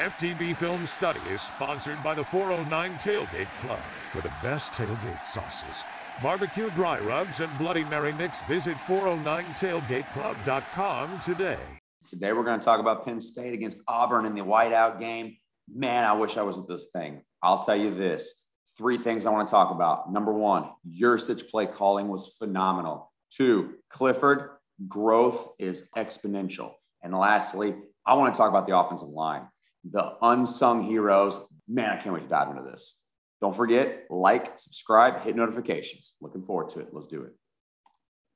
FTB Film Study is sponsored by the 409 Tailgate Club. For the best tailgate sauces, barbecue dry rubs, and Bloody Mary mix, visit 409tailgateclub.com today. Today we're going to talk about Penn State against Auburn in the whiteout game. Man, I wish I was at this thing. I'll tell you this three things I want to talk about. Number one, Yurcich play calling was phenomenal. Two, Clifford growth is exponential. And lastly, I want to talk about the offensive line, the unsung heroes. Man, I can't wait to dive into this. Don't forget, like, subscribe, hit notifications. Looking forward to it. Let's do it.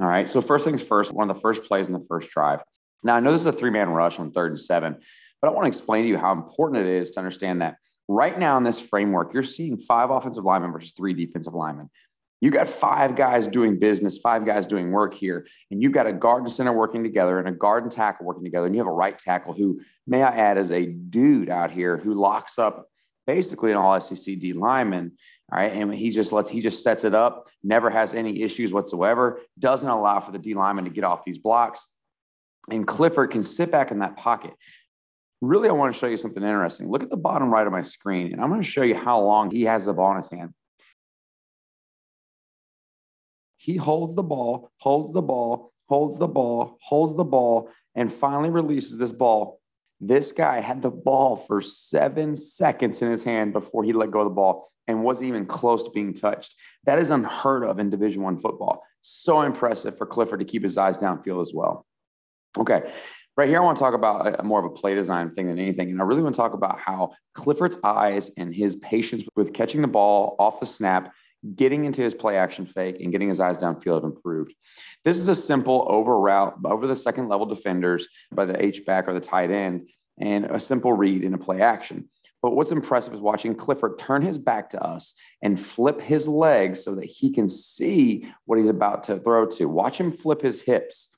All right. So, first things first, one of the first plays in the first drive. Now, I know this is a three man rush on third and seven, but I want to explain to you how important it is to understand that right now in this framework, you're seeing five offensive linemen versus three defensive linemen. You got five guys doing business, five guys doing work here, and you've got a guard and center working together and a guard and tackle working together, and you have a right tackle who, may I add, is a dude out here who locks up basically an all SEC D lineman. All right. And he just lets, he just sets it up, never has any issues whatsoever, doesn't allow for the D lineman to get off these blocks. And Clifford can sit back in that pocket. Really, I want to show you something interesting. Look at the bottom right of my screen, and I'm going to show you how long he has the ball in his hand. He holds the ball, holds the ball, holds the ball, holds the ball, and finally releases this ball. This guy had the ball for seven seconds in his hand before he let go of the ball and wasn't even close to being touched. That is unheard of in Division One football. So impressive for Clifford to keep his eyes downfield as well. Okay, right here, I want to talk about a, more of a play design thing than anything. And I really want to talk about how Clifford's eyes and his patience with catching the ball off the snap, getting into his play action fake, and getting his eyes downfield improved. This is a simple over route over the second level defenders by the H back or the tight end, and a simple read in a play action. But what's impressive is watching Clifford turn his back to us and flip his legs so that he can see what he's about to throw to. Watch him flip his hips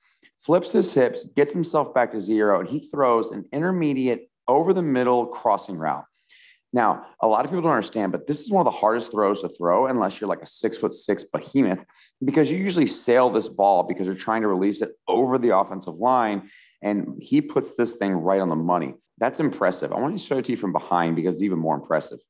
flips his hips, gets himself back to zero, and he throws an intermediate over the middle crossing route. Now, a lot of people don't understand, but this is one of the hardest throws to throw unless you're like a six foot six behemoth, because you usually sail this ball because you're trying to release it over the offensive line. And he puts this thing right on the money. That's impressive. I want to show it to you from behind because it's even more impressive.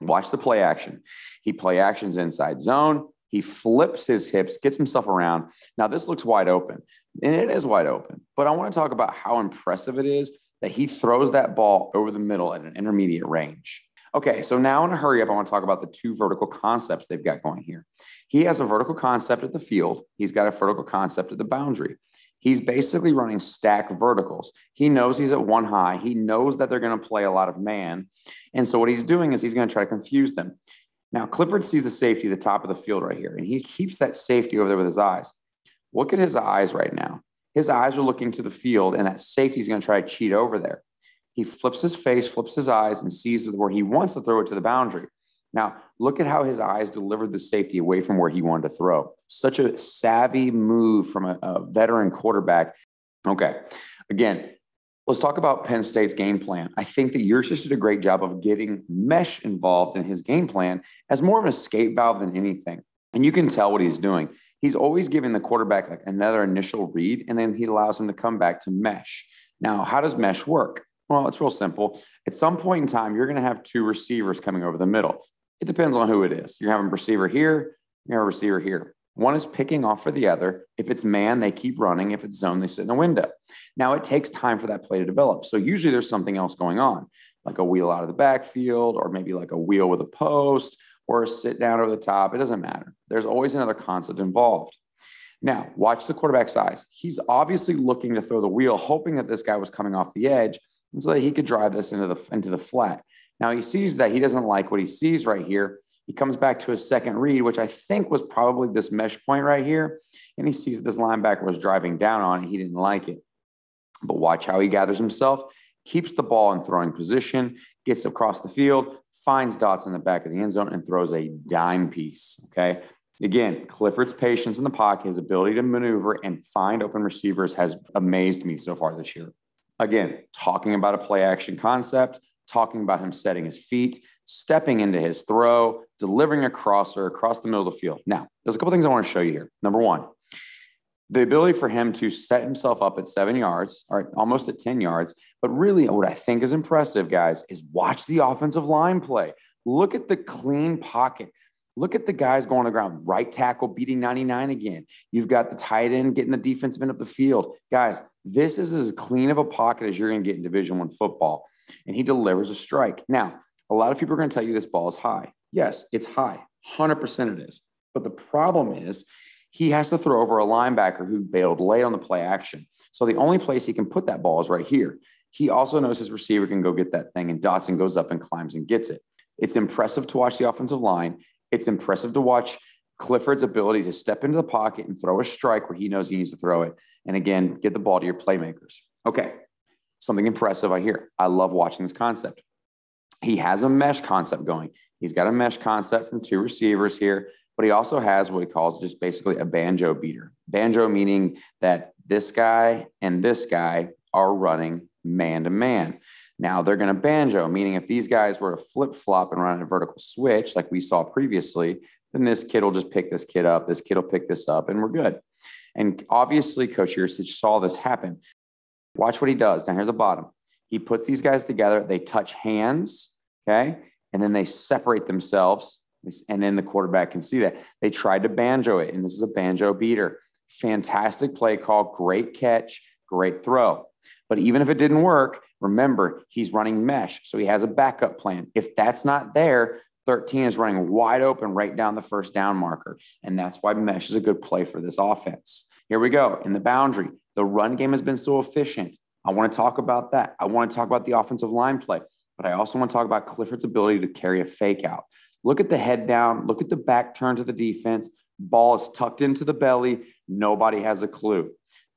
Watch the play action. He play actions inside zone. He flips his hips, gets himself around. Now, this looks wide open, and it is wide open, but I want to talk about how impressive it is that he throws that ball over the middle at an intermediate range. Okay, so now in a hurry up, I want to talk about the two vertical concepts they've got going here. He has a vertical concept at the field, he's got a vertical concept at the boundary. He's basically running stack verticals. He knows he's at one high. He knows that they're going to play a lot of man. And so what he's doing is he's going to try to confuse them. Now, Clifford sees the safety at the top of the field right here, and he keeps that safety over there with his eyes. Look at his eyes right now. His eyes are looking to the field, and that safety is going to try to cheat over there. He flips his face, flips his eyes, and sees where he wants to throw it to the boundary. Now, look at how his eyes delivered the safety away from where he wanted to throw. Such a savvy move from a, a veteran quarterback. Okay. Again, Let's talk about Penn State's game plan. I think that Yurcich did a great job of getting mesh involved in his game plan as more of an escape valve than anything. And you can tell what he's doing. He's always giving the quarterback like another initial read, and then he allows him to come back to mesh. Now, how does mesh work? Well, it's real simple. At some point in time, you're going to have two receivers coming over the middle. It depends on who it is. You're having a receiver here, you have a receiver here. One is picking off for the other. If it's man, they keep running. If it's zone, they sit in a window. Now it takes time for that play to develop. So usually there's something else going on, like a wheel out of the backfield, or maybe like a wheel with a post, or sit down over the top. It doesn't matter. There's always another concept involved. Now, watch the quarterback's eyes. He's obviously looking to throw the wheel, hoping that this guy was coming off the edge, and so that he could drive this into the into the flat. Now he sees that he doesn't like what he sees right here, he comes back to his second read, which I think was probably this mesh point right here. And he sees that this linebacker was driving down on it. He didn't like it. But watch how he gathers himself, keeps the ball in throwing position, gets across the field, finds dots in the back of the end zone, and throws a dime piece. Okay. Again, Clifford's patience in the pocket, his ability to maneuver and find open receivers has amazed me so far this year. Again, talking about a play action concept, talking about him setting his feet, stepping into his throw, delivering a crosser across the middle of the field. Now, there's a couple things I want to show you here. Number one, the ability for him to set himself up at seven yards or almost at 10 yards. But really, what I think is impressive, guys, is watch the offensive line play. Look at the clean pocket. Look at the guys going to ground. Right tackle beating 99 again. You've got the tight end getting the defensive end up the field. Guys, this is as clean of a pocket as you're going to get in Division One football. And he delivers a strike. Now, a lot of people are going to tell you this ball is high. Yes, it's high. 100% it is. But the problem is he has to throw over a linebacker who bailed late on the play action. So the only place he can put that ball is right here. He also knows his receiver can go get that thing, and Dotson goes up and climbs and gets it. It's impressive to watch the offensive line. It's impressive to watch Clifford's ability to step into the pocket and throw a strike where he knows he needs to throw it. And again, get the ball to your playmakers. Okay, something impressive I hear. I love watching this concept. He has a mesh concept going. He's got a mesh concept from two receivers here, but he also has what he calls just basically a banjo beater. Banjo meaning that this guy and this guy are running man to man. Now they're going to banjo, meaning if these guys were to flip flop and run a vertical switch like we saw previously, then this kid will just pick this kid up. This kid will pick this up, and we're good. And obviously, Coach Yurcich saw this happen. Watch what he does down here at the bottom. He puts these guys together. They touch hands, okay, and then they separate themselves. And then the quarterback can see that they tried to banjo it, and this is a banjo beater. Fantastic play call, great catch, great throw. But even if it didn't work, remember he's running mesh. So he has a backup plan. If that's not there, 13 is running wide open right down the first down marker. And that's why mesh is a good play for this offense. Here we go in the boundary. The run game has been so efficient. I want to talk about that. I want to talk about the offensive line play, but I also want to talk about Clifford's ability to carry a fake out. Look at the head down, look at the back turn to the defense. Ball is tucked into the belly. Nobody has a clue.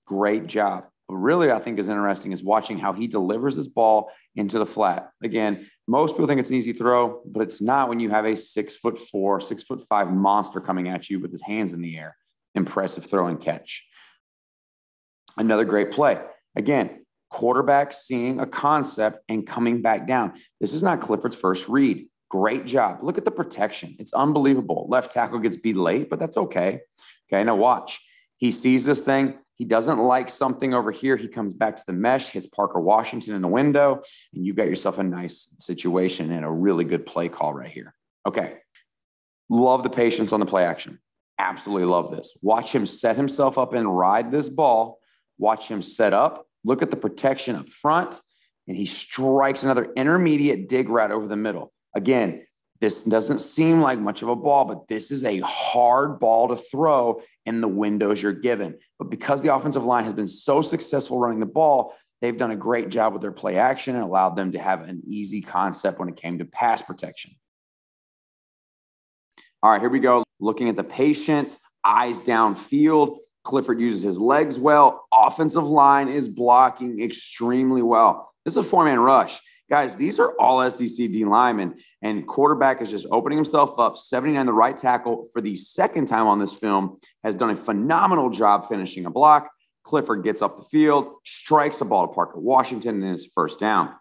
Great job really I think is interesting is watching how he delivers this ball into the flat. Again, most people think it's an easy throw, but it's not when you have a six foot four, six foot five monster coming at you with his hands in the air. Impressive throw and catch. Another great play. Again, quarterback seeing a concept and coming back down. This is not Clifford's first read. Great job. Look at the protection. It's unbelievable. Left tackle gets beat late, but that's okay. Okay, now watch. He sees this thing. He doesn't like something over here. He comes back to the mesh, hits Parker Washington in the window, and you've got yourself a nice situation and a really good play call right here. Okay. Love the patience on the play action. Absolutely love this. Watch him set himself up and ride this ball. Watch him set up. Look at the protection up front, and he strikes another intermediate dig right over the middle. Again, this doesn't seem like much of a ball, but this is a hard ball to throw in the windows you're given. But because the offensive line has been so successful running the ball, they've done a great job with their play action and allowed them to have an easy concept when it came to pass protection. All right, here we go. Looking at the patience, eyes downfield. Clifford uses his legs well. Offensive line is blocking extremely well. This is a four man rush. Guys, these are all SEC D linemen, and quarterback is just opening himself up. 79, the right tackle for the second time on this film, has done a phenomenal job finishing a block. Clifford gets up the field, strikes the ball to Parker Washington, and his first down.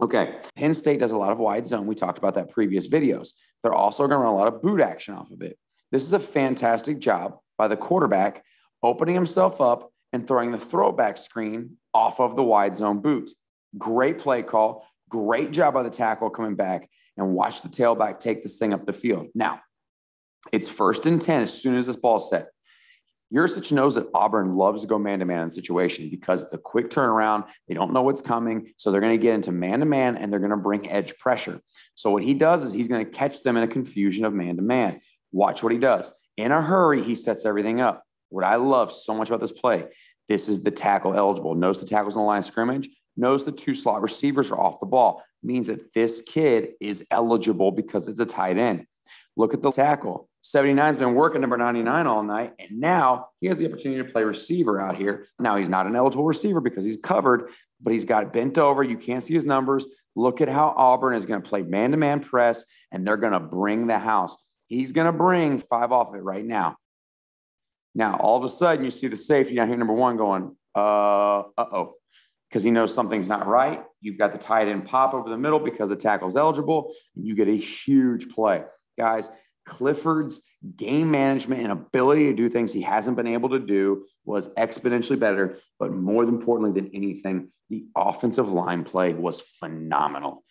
Okay, Penn State does a lot of wide zone. We talked about that previous videos. They're also going to run a lot of boot action off of it. This is a fantastic job by the quarterback opening himself up and throwing the throwback screen off of the wide zone boot. Great play call. Great job by the tackle coming back and watch the tailback take this thing up the field. Now, it's first and 10 as soon as this ball's set. Yurcich knows that Auburn loves to go man to man in situation because it's a quick turnaround. They don't know what's coming. So they're going to get into man to man and they're going to bring edge pressure. So what he does is he's going to catch them in a confusion of man to man. Watch what he does. In a hurry, he sets everything up. What I love so much about this play, this is the tackle eligible. Knows the tackle's on the line of scrimmage knows the two slot receivers are off the ball, means that this kid is eligible because it's a tight end. Look at the tackle. 79's been working number 99 all night, and now he has the opportunity to play receiver out here. Now he's not an eligible receiver because he's covered, but he's got bent over. You can't see his numbers. Look at how Auburn is going to play man to man press, and they're going to bring the house. He's going to bring five off of it right now. Now, all of a sudden, you see the safety down here, number one, going, uh oh because he knows something's not right. You've got the tight end pop over the middle because the tackle's eligible, and you get a huge play. Guys, Clifford's game management and ability to do things he hasn't been able to do was exponentially better. But more importantly than anything, the offensive line play was phenomenal.